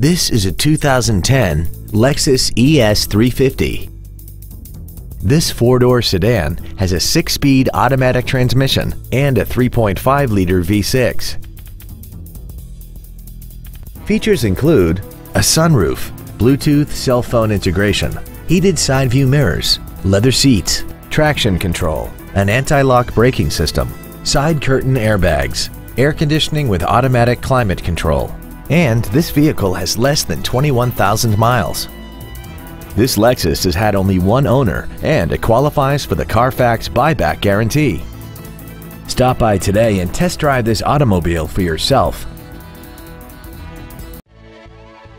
This is a 2010 Lexus ES350. This four-door sedan has a six-speed automatic transmission and a 3.5-liter V6. Features include a sunroof, Bluetooth cell phone integration, heated side view mirrors, leather seats, traction control, an anti-lock braking system, side curtain airbags, air conditioning with automatic climate control, and this vehicle has less than 21,000 miles. This Lexus has had only one owner and it qualifies for the Carfax buyback guarantee. Stop by today and test drive this automobile for yourself.